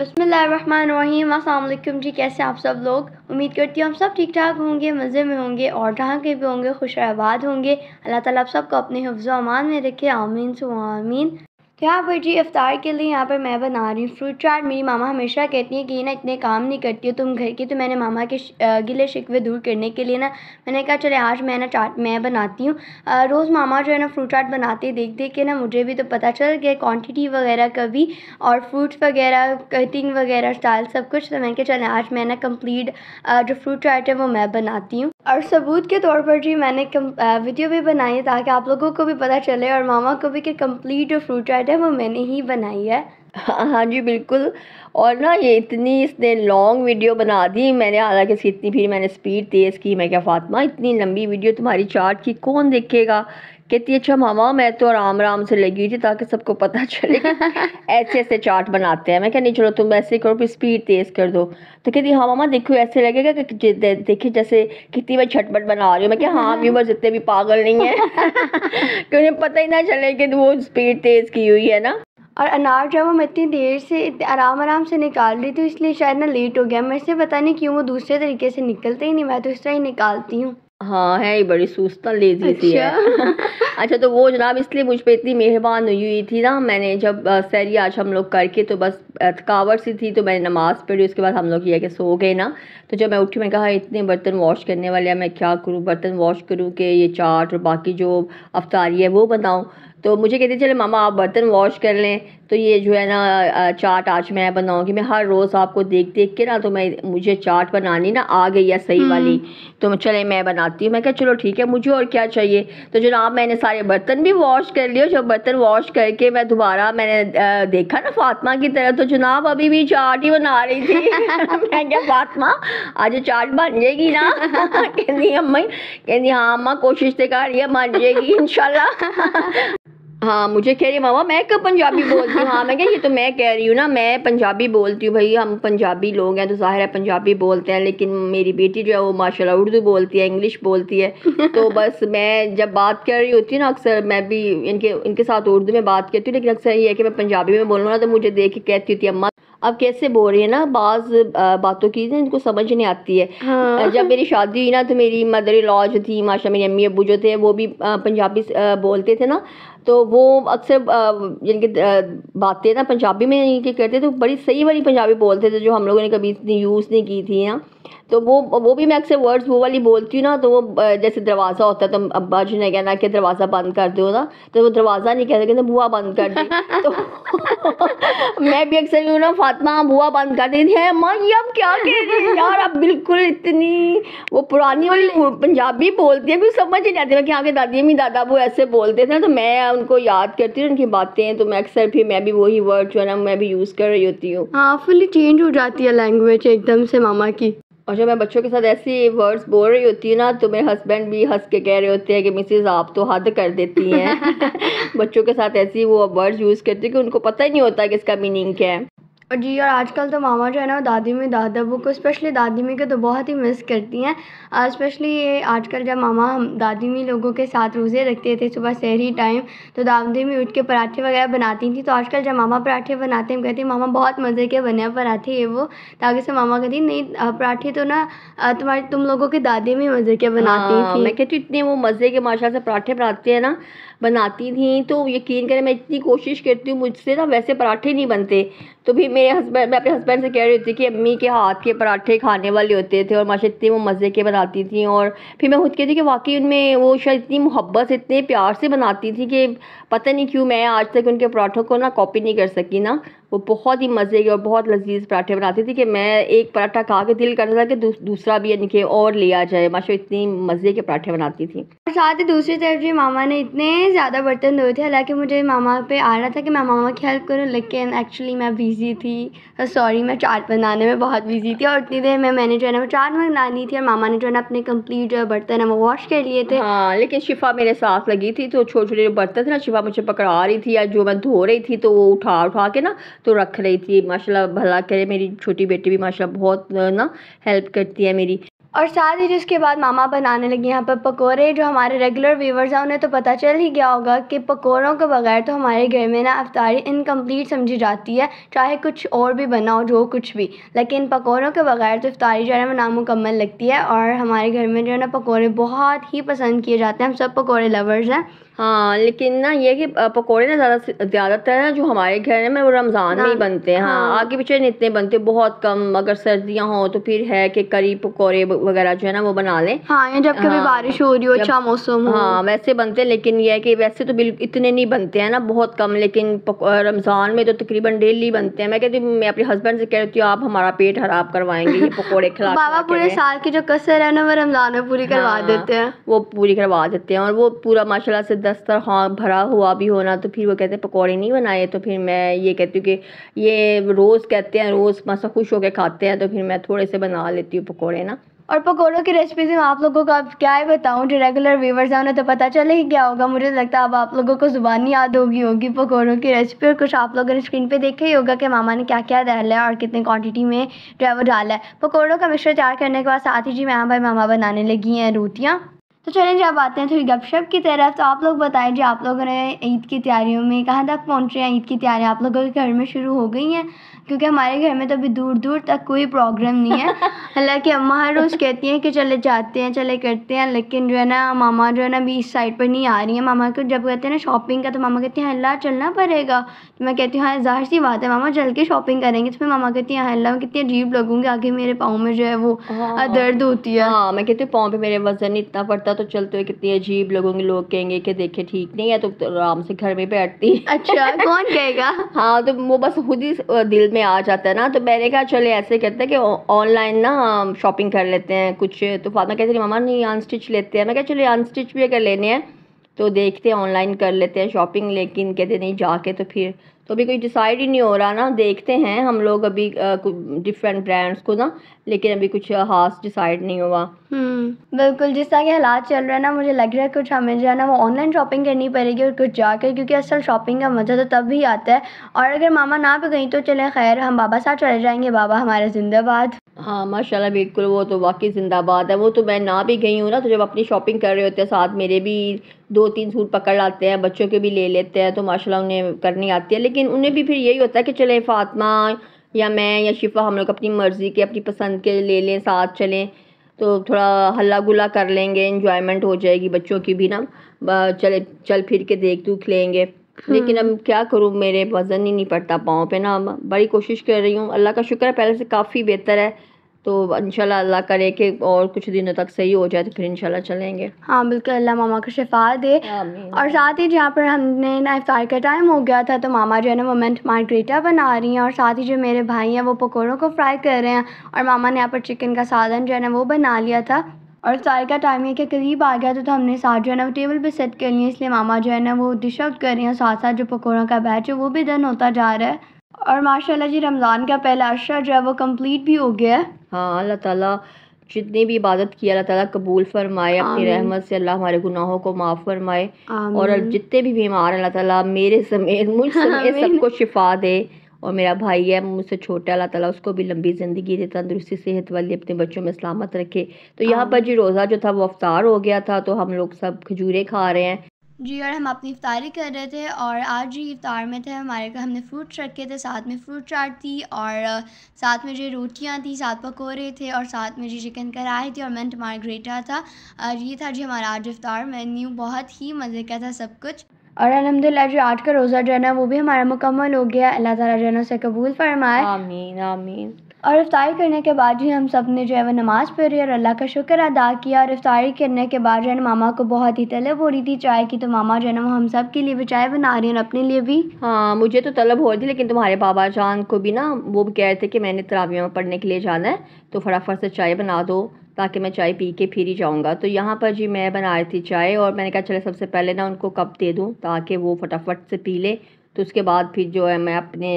बसमीम अल्लाम जी, कैसे आप सब लोग? उम्मीद करती हूँ हम सब ठीक ठाक होंगे, मज़े में होंगे और जहाँ के भी होंगे खुश आबाद होंगे। अल्लाह ताला आप सबको अपने हफ्ज़ अमान में रखे, आमीन सु आमीन। तो यहाँ पर जी अफ्तार के लिए यहाँ पर मैं बना रही हूँ? फ्रूट चाट मेरी मामा हमेशा कहती हैं कि ये ना इतने काम नहीं करती हो तुम घर की तो मैंने मामा के गिले शिकवे दूर करने के लिए ना मैंने कहा, चले आज मैं ना चाट, मैं बनाती हूँ। रोज़ मामा जो है ना फ्रूट चाट बनाते देख देख के ना मुझे भी तो पता चल गया क्वान्टिटी वगैरह का भी और फ्रूट्स वगैरह कटिंग वगैरह स्टाइल सब कुछ। तो मैंने कहा, चले आज मैं ना कंप्लीट जो फ्रूट चाट है वो मैं बनाती हूँ। और सबूत के तौर पर जी मैंने कम वीडियो भी बनाई है ताकि आप लोगों को भी पता चले और मामा को भी कि कंप्लीट जो फ्रूट चाट है वो मैंने ही बनाई है। हाँ हाँ जी बिल्कुल। और ना ये इतनी इसने लॉन्ग वीडियो बना दी। मैंने हालाँकि इसकी इतनी फिर मैंने स्पीड तेज़ की मैं क्या फातिमा इतनी लंबी वीडियो तुम्हारी चार्ट की कौन देखेगा? कहती अच्छा मामा मैं तो आराम आराम से लगी हुई थी ताकि सबको पता चले ऐसे ऐसे चार्ट बनाते हैं। मैं क्या नहीं चलो तुम ऐसे करो फिर स्पीड तेज़ कर दो। तो कहती हाँ मामा देखो ऐसे लगेगा कि देखिए जैसे कितनी मैं छटपट बना रही हूँ। मैं क्या हाँ व्यूवर्स जितने भी पागल नहीं है। कि उन्हें पता ही ना चले कि वो स्पीड तेज़ की हुई है ना। और अनार जब मैं इतनी देर से आराम आराम से निकाल रही थी इसलिए शायद ना लेट हो गया। मेरे से पता नहीं क्यों वो दूसरे तरीके से निकलते ही नहीं मैं तो इस तरह ही निकालती हूँ। हाँ है ये बड़ी सुस्ता लेजी सी है। अच्छा, अच्छा तो वो जनाब इसलिए मुझ पर इतनी मेहरबान हुई हुई थी ना मैंने जब सैरी आज हम लोग करके तो बस थकावट सी थी तो मैंने नमाज़ पढ़ी उसके बाद हम लोग ये कि सो गए ना। तो जब मैं उठी मैंने कहा इतने बर्तन वॉश करने वाले हैं मैं क्या करूँ? बर्तन वॉश करूँ कि ये चाट और बाकी जो अफ्तारी है वो बनाऊँ? तो मुझे कहते चले मामा आप बर्तन वॉश कर लें। तो ये जो है ना चाट आज मैं बनाऊँगी। मैं हर रोज़ आपको देख देख के ना तो मैं मुझे चाट बनानी ना आ गई है सही हम्म। वाली। तो चले मैं बनाती हूँ। मैं कहा चलो ठीक है मुझे और क्या चाहिए? तो जनाब मैंने सारे बर्तन भी वॉश कर लिए जब बर्तन वॉश करके मैं दोबारा मैंने देखा ना फातिमा की तरह तो जनाब अभी भी चाट ही बना रही थी। मैं क्या फातिमा आज चाट बन जाएगी ना? कहती अम्मा कहती हाँ अम्मा कोशिश तो कर रही है बन जाएगी इनशाला हाँ मुझे कह रही है मामा मैं कब पंजाबी बोलती हूँ? हाँ मैं क्या ये तो मैं कह रही हूँ ना मैं पंजाबी बोलती हूँ भाई हम पंजाबी लोग हैं तो ज़ाहिर है पंजाबी बोलते हैं लेकिन मेरी बेटी जो है वो माशाल्लाह उर्दू बोलती है इंग्लिश बोलती है। तो बस मैं जब बात कर रही होती हूँ ना अक्सर मैं भी इनके इनके साथ उर्दू में बात करती हूँ लेकिन अक्सर ये है कि मैं पंजाबी में बोलूँ ना तो मुझे देख के कहती होती अम्मा अब कैसे बोल रही है ना बाज बातों की इनको समझ नहीं आती है हाँ। जब मेरी शादी हुई ना तो मेरी मदर लॉ जो थी माशा मेरी अम्मी अबू जो थे वो भी पंजाबी बोलते थे ना तो वो अक्सर जिनकी बातें ना पंजाबी में इनके करते तो बड़ी सही वाली पंजाबी बोलते थे जो हम लोगों ने कभी इतनी यूज़ नहीं की थी ना तो वो वो भी मैं अक्सर वर्ड्स वो वाली बोलती हूँ ना तो वो जैसे दरवाज़ा होता है तो अब्बा जी ने कहना कि दरवाज़ा बंद कर दो ना तो वो दरवाज़ा नहीं कहते कहते बुआ बंद कर दी। तो मैं भी अक्सर हूँ ना फातिमा बुआ बंद कर दी है अम्मा ये अब क्या कह रही है यार अब बिल्कुल इतनी वो पुरानी वाली पंजाबी बोलती है कुछ समझ ही नहीं आती कि आगे दादी अम्मी दादा वो ऐसे बोलते थे ना तो मैं उनको याद करती हूँ उनकी बातें तो मैं अक्सर फिर मैं भी वही वर्ड जो है ना मैं भी यूज़ कर रही होती हूँ। हाँ फुली चेंज हो जाती है लैंग्वेज एकदम से मामा की। और जब मैं बच्चों के साथ ऐसी वर्ड्स बोल रही होती हूँ ना तो मेरे हस्बैंड भी हंस के कह रहे होते हैं कि मिसेज आप तो हद कर देती हैं। बच्चों के साथ ऐसी वो वर्ड्स यूज़ करती है कि उनको पता ही नहीं होता कि इसका मीनिंग क्या है। और जी और आजकल तो मामा जो है ना दादी में दादा वो को स्पेशली दादी में को तो बहुत ही मिस करती हैं। स्पेशली ये आजकल जब मामा हम दादी में लोगों के साथ रोज़े रखते थे सुबह शहरी टाइम तो दादी में उठ के पराठे वगैरह बनाती थी तो आजकल जब मामा पराठे बनाते हैं कहती मामा बहुत मज़े के बने पराठे ये वो। ताकि से मामा कहती नहीं पराठे तो ना तुम्हारे तुम लोगों की दादी में मज़े के बनाती हाँ, थी। मैं कहती इतने वो मज़े के माशा से पराठे बनाते हैं ना बनाती थी तो यकीन करें मैं इतनी कोशिश करती हूँ, मुझसे ना वैसे पराठे नहीं बनते। तो भी मेरे हस्बैंड मैं अपने हस्बैंड से कह रही होती कि अम्मी के हाथ के पराठे खाने वाले होते थे और माशा इतने वो मज़े के बनाती थी और फिर मैं खुद कहती कि वाकई उनमें वो शायद इतनी मोहब्बत से इतने प्यार से बनाती थी कि पता नहीं क्यों मैं आज तक उनके पराठों को ना कॉपी नहीं कर सकी ना। वो बहुत ही मज़े के और बहुत लजीज पराठे बनाती थी कि मैं एक पराठा खा के दिल करता था कि दूसरा भी यानी कि और लिया जाए। माशा इतनी मज़े के पराठे बनाती थी। और साथ ही दूसरी तरफ़ जी मामा ने इतने ज़्यादा बर्तन धोए थे हालाँकि मुझे मामा पे आ रहा था कि मैं मामा की हेल्प करूँ लेकिन एक्चुअली मैं बिज़ी थी। सॉरी मैं चाट बनाने में बहुत बिज़ी थी और इतनी देर में मैंने जो है ना वो चाट बनानी थी और मामा ने जो है ना अपने कंप्लीट बर्तन है वो वॉश कर लिए थे। हाँ लेकिन शिफा मेरे साथ लगी थी तो छोटे छोटे जो बर्तन थे ना शिफा मुझे पकड़ा रही थी या जो मैं धो रही थी तो वो उठा उठा के ना तो रख रही थी। माशाल्लाह भला करे, मेरी छोटी बेटी भी माशाल्लाह बहुत ना हेल्प करती है मेरी। और साथ ही जिसके बाद मामा बनाने लगे यहाँ पर पकोड़े, जो हमारे रेगुलर व्यूवर्स हैं, उन्हें तो पता चल ही गया होगा कि पकोड़ों के बगैर तो हमारे घर में ना अफ्तारी इनकम्प्लीट समझी जाती है, चाहे कुछ और भी बनाओ, जो कुछ भी। लेकिन पकोड़ों के बगैर तो अफ्तारी जो है ना नामुकम्मल लगती है। और हमारे घर में जो है ना, पकौड़े बहुत ही पसंद किए जाते हैं। हम सब पकौड़े लवर्स हैं। हाँ लेकिन ना ये कि पकोड़े ना ज़्यादा ज़्यादातर ना जो हमारे घर में वो रमज़ान में ही बनते हैं। हाँ, हाँ। आगे पीछे इतने बनते बहुत कम अगर सर्दियाँ हो तो फिर है कि करी पकोड़े वगैरह जो है ना वो बना लें। हाँ या जब कभी हाँ, बारिश हो रही हो अच्छा मौसम हो। हाँ वैसे बनते हैं लेकिन ये है कि वैसे तो बिल्कुल इतने नहीं बनते हैं ना बहुत कम लेकिन रमज़ान में तो तकरीबन डेली बनते हैं। मैं कहती हूँ मैं अपने हस्बैंड से कह रही हूँ आप हमारा पेट खराब करवाएँगे ये पकौड़े खिला बाबा पूरे साल की जो कसर है ना वो रमज़ान में पूरी करवा हाँ, देते हैं। वो पूरी करवा देते हैं और वो पूरा माशाल्लाह से दस्तरखां भरा हुआ भी होना तो फिर वो कहते हैं, पकौड़े नहीं बनाए। तो फिर मैं ये कहती हूँ कि ये रोज़ कहते हैं, रोज़ मसा खुश होकर खाते हैं तो फिर मैं थोड़े से बना लेती हूँ पकौड़े, ना। और पकौड़ों की रेसिपीज़ में आप लोगों को अब क्या ही बताऊँ, जो रेगुलर व्यूवर्स हैं, उन्हें तो पता चले ही क्या होगा। मुझे लगता है अब आप लोगों को ज़ुबानी याद होगी होगी पकौड़ों की रेसिपी और कुछ आप लोगों ने स्क्रीन पे देखा ही होगा कि मामा ने क्या क्या डाला है और कितनी क्वांटिटी में जो है वो डाला है। पकौड़ों का मिश्रण तैयार करने के बाद साथ ही जी मैं भाई मामा बनाने लगी हैं रोटियाँ। तो चलें जब आते हैं थोड़ी गपशप की तरफ़। तो आप लोग बताएँ जी, आप लोगों ने ईद की तैयारियों में कहाँ तक पहुँच हैं? ईद की तैयारियाँ आप लोगों के घर में शुरू हो गई हैं। क्योंकि हमारे घर में तो अभी दूर दूर तक कोई प्रॉब्लम नहीं है। हालाँकि अम्मा हर रोज़ कहती हैं कि चले जाते हैं चले करते हैं लेकिन जो है ना मामा जो है ना अभी इस साइड पर नहीं आ रही है। मामा को जब कहते हैं ना शॉपिंग का तो मामा कहती हैं अल्लाह चलना पड़ेगा। तो मैं कहती हूँ हाँ ज़ाहिर सी बात है मामा चल के शॉपिंग करेंगे। तो फिर मामा कहती हैं अल्लाह कितनी अजीब लगूँगी आगे मेरे पाँव में जो है वो हाँ। दर्द होती है। हाँ मैं कहती हूँ पाँव पे मेरे वज़न इतना पड़ता तो चलते हुए कितनी अजीब लगूँगी लोग कहेंगे कि देखे ठीक नहीं है तो आराम से घर में बैठती अच्छा कौन कहेगा? हाँ तो वो बस खुद ही दिल में आ जाता है ना तो तो मैंने कहा, चले, ऐसे करते हैं कि ऑनलाइन ना शॉपिंग कर लेते हैं, कुछ तो फातमा कहते हैं मामा नहीं अनस्टिच लेते हैं। मैं कहा चलिए अनस्टिच भी अगर लेने हैं तो देखते हैं ऑनलाइन कर लेते हैं शॉपिंग लेकिन कहते नहीं, जाके तो फिर तो अभी कोई डिसाइड ही नहीं हो रहा ना देखते हैं हम लोग अभी डिफरेंट ब्रांड्स को ना लेकिन अभी कुछ खास डिसाइड नहीं हुआ। हम्म, बिल्कुल जिस तरह के हालात चल रहे हैं ना मुझे लग रहा है कुछ हमें जो है ना वो ऑनलाइन शॉपिंग करनी पड़ेगी और कुछ जाकर क्योंकि असल शॉपिंग का मज़ा तो तब भी आता है। और अगर मामा ना भी गई तो चले खैर हम बाबा साथ चले जाएँगे बाबा हमारे जिंदाबाद। हाँ माशाल्लाह, बिल्कुल, वो तो वाकई जिंदाबाद है। वो तो मैं ना भी गई हूँ ना तो जब अपनी शॉपिंग कर रहे होते हैं, साथ मेरे भी दो तीन सूट पकड़ लाते हैं, बच्चों के भी ले लेते हैं तो माशाल्लाह उन्हें करनी आती है। लेकिन उन्हें भी फिर यही होता है कि चले, फातमा या मैं या शिफा, हम लोग अपनी मर्ज़ी के, अपनी पसंद के ले लें, साथ चलें तो थोड़ा हल्ला गुला कर लेंगे इन्जॉयमेंट हो जाएगी बच्चों की भी ना। चले, चल फिर के देख दुख लेंगे। लेकिन अब क्या करूँ मेरे वज़न ही नहीं पड़ता पाँव पे ना। बड़ी कोशिश कर रही हूँ। अल्लाह का शुक्र है पहले से काफ़ी बेहतर है। तो इंशाल्लाह अल्लाह करे कि और कुछ दिनों तक सही हो जाए तो फिर इंशाल्लाह चलेंगे। हाँ बिल्कुल अल्लाह मामा को शिफा दे। और साथ ही जहाँ पर हमने ना इफ्तार का टाइम हो गया था तो मामा जो है ना वो मोमेंट मार्गरीटा बना रही हैं। और साथ ही जो मेरे भाई हैं वो पकौड़ों को फ्राई कर रहे हैं। और मामा ने यहाँ पर चिकन का साधन जो है ना वो बना लिया था। और सारे का टाइम कि करीब आ गया तो, तो हमने साथ जो है ना वो टेबल पे सेट कर लिया। इसलिए मामा जो है ना वो डिश आउट कर रही हैं। साथ साथ जो पकौड़ों का बैच है वो भी डन होता जा रहा है। और माशाल्लाह जी रमज़ान का पहला अशरा जो है वो कंप्लीट भी हो गया है। हाँ अल्लाह ताला जितनी भी इबादत की अल्लाह ताला कबूल फरमाए अपनी रहमत से अल्लाह हमारे गुनाहों को माफ़ फरमाए। और जितने भी बीमार अल्लाह ताला मेरे समेत मुझ समेत सबको शिफा दे। और मेरा भाई है मुझसे छोटा अल्लाह ताला उसको भी लंबी ज़िंदगी दे तंदुरुस्ती सेहत वाली अपने बच्चों में सलामत रखे। तो यहाँ पर जी रोज़ा जो था वो अफ्तार हो गया था तो हम लोग सब खजूरें खा रहे हैं। जी और हम अपनी इफ्तारी कर रहे थे और आज जी इफ्तार में थे हमारे घर हमने फ्रूट्स रखे थे साथ में फ्रूट चाट थी और साथ में जो रोटियाँ थी साथ पकौड़े थे और साथ में जी चिकन कढ़ाई थी और मिंट मार्गरेटा था। और ये था जी हमारा आज इफ्तार मेन्यू बहुत ही मज़े का था सब कुछ। और अलहमदिल्ला जो आज का रोज़ा जो है ना, वो भी हमारा मुकम्मल हो गया। अल्लाह ताला जो है ना, उसे कबूल फरमाए। आमीन आमीन। और इफ्तारी करने के बाद ही हम सबने जो है वो नमाज़ पढ़ी और अल्लाह का शुक्र अदा किया। और इफ्तारी करने के बाद जो है मामा को बहुत ही तलब हो रही थी चाय की तो मामा जो है ना वो हम सब के लिए भी चाय बना रही है और अपने लिए भी। हाँ मुझे तो तलब हो रही थी, लेकिन तुम्हारे बाबा जान को भी ना वो भी कह रहे थे कि मैंने तरावियों में पढ़ने के लिए जाना है तो फटाफट से चाय बना दो, ताकि मैं चाय पी के फिर ही जाऊँगा। तो यहाँ पर जी मैं बना रही थी चाय और मैंने कहा, चले सबसे पहले ना उनको कप दे दूँ, ताकि वो फटाफट से पी ले तो उसके बाद फिर जो है मैं अपने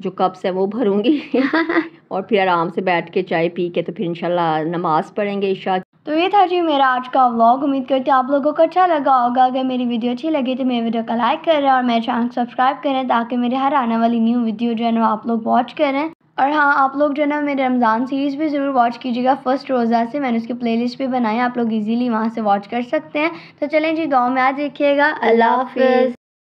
जो कप्स हैं वो भरूँगी। और फिर आराम से बैठ के चाय पी के तो फिर इंशाल्लाह नमाज़ पढ़ेंगे ईशा तो ये था जी मेरा आज का व्लॉग उम्मीद करती हूँ आप लोगों को अच्छा लगा होगा। अगर मेरी वीडियो अच्छी लगी तो मेरी वीडियो को लाइक करें और मेरे चैनल सब्सक्राइब करें ताकि मेरे हर आने वाली न्यू वीडियो जो है ना आप लोग वॉच करें। और हाँ आप लोग जो है ना मेरे रमज़ान सीरीज़ भी ज़रूर वॉच कीजिएगा। फ़र्स्ट रोज़ा से मैंने उसकी प्लेलिस्ट भी बनाई आप लोग इजीली वहाँ से वॉच कर सकते हैं। तो चलें जी दुआ में याद रखिएगा। अल्लाह हाफिज़।